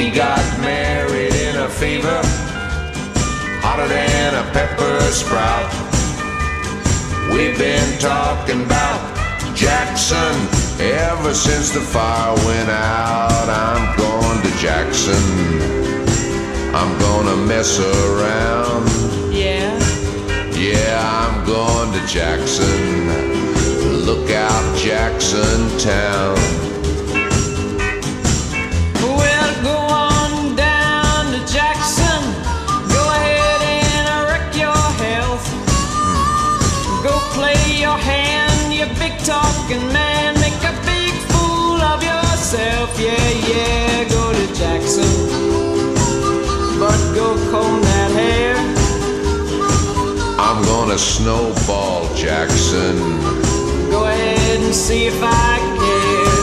We got married in a fever, hotter than a pepper sprout. We've been talking about Jackson ever since the fire went out. I'm going to Jackson. I'm gonna mess around. Yeah. Yeah, I'm going to Jackson. Look out, Jackson Town. Talking man. Make a big fool of yourself. Yeah, yeah, go to Jackson. But go comb that hair. I'm gonna snowball Jackson. Go ahead and see if I care.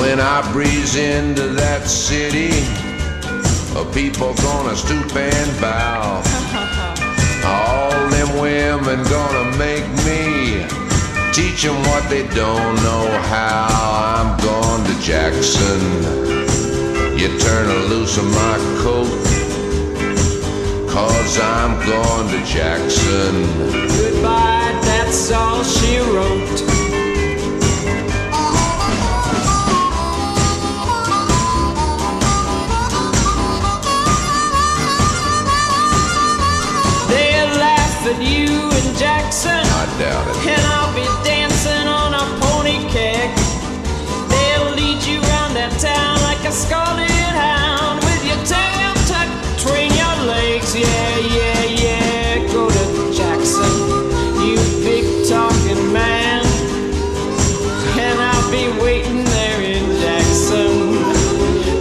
When I breeze into that city, people gonna stoop and bow. All them women gonna make me teach them what they don't know how. I'm going to Jackson. You turn loose of my coat, cause I'm going to Jackson. Goodbye, that's all she wrote. I it. and I'll be dancing on a pony keg. They'll lead you round that town like a scarlet hound with your tail tucked between your legs. Yeah, yeah, yeah. Go to Jackson, you big talking man. And I'll be waiting there in Jackson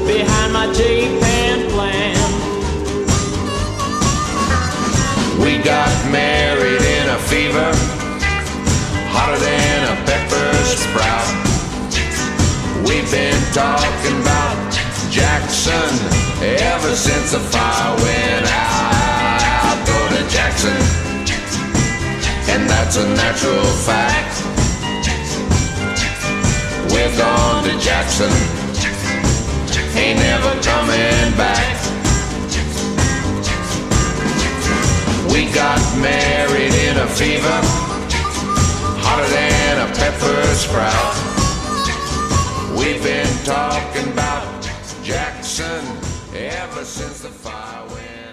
behind my Japan plan. We got married in a fever, hotter than a pepper sprout. We've been talking about Jackson ever since the fire went out. Go to Jackson, and that's a natural fact. We're gone to Jackson, ain't never coming back. We got married in a fever, hotter than a pepper sprout. We've been talking about Jackson ever since the fire went.